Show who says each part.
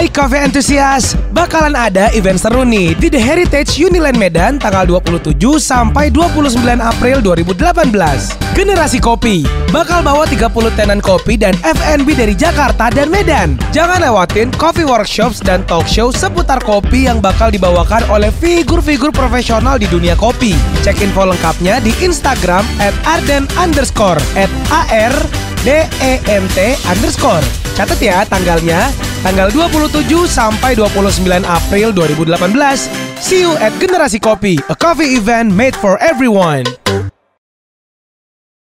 Speaker 1: Hai Coffee Enthusiast, bakalan ada event seru nih di The Heritage Uniland Medan tanggal 27 sampai 29 April 2018. Generasi Kopi bakal bawa 30 tenan kopi dan F&B dari Jakarta dan Medan. Jangan lewatin coffee workshops dan talk show seputar kopi yang bakal dibawakan oleh figur-figur profesional di dunia kopi. Cek info lengkapnya di Instagram at arden underscore at ar D-E-N-T underscore. Catat ya tanggalnya, tanggal 27 sampai 29 April 2018. See you at Generasi Kopi, a coffee event made for everyone.